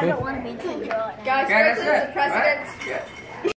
I don't want to be two. Guys, Franklin is the president. Right? Yeah.